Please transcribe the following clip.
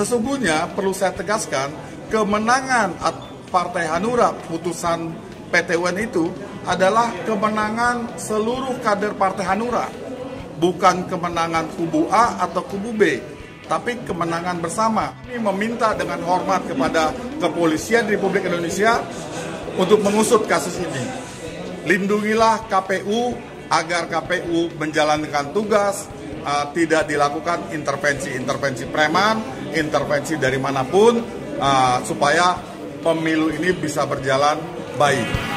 sesungguhnya perlu saya tegaskan kemenangan Partai Hanura putusan PT UN itu adalah kemenangan seluruh kader Partai Hanura, bukan kemenangan kubu A atau kubu B, tapi kemenangan bersama. Kami meminta dengan hormat kepada kepolisian Republik Indonesia untuk mengusut kasus ini. Lindungilah KPU agar KPU menjalankan tugas, uh, tidak dilakukan intervensi-intervensi preman, intervensi dari mana pun, uh, supaya pemilu ini bisa berjalan baik.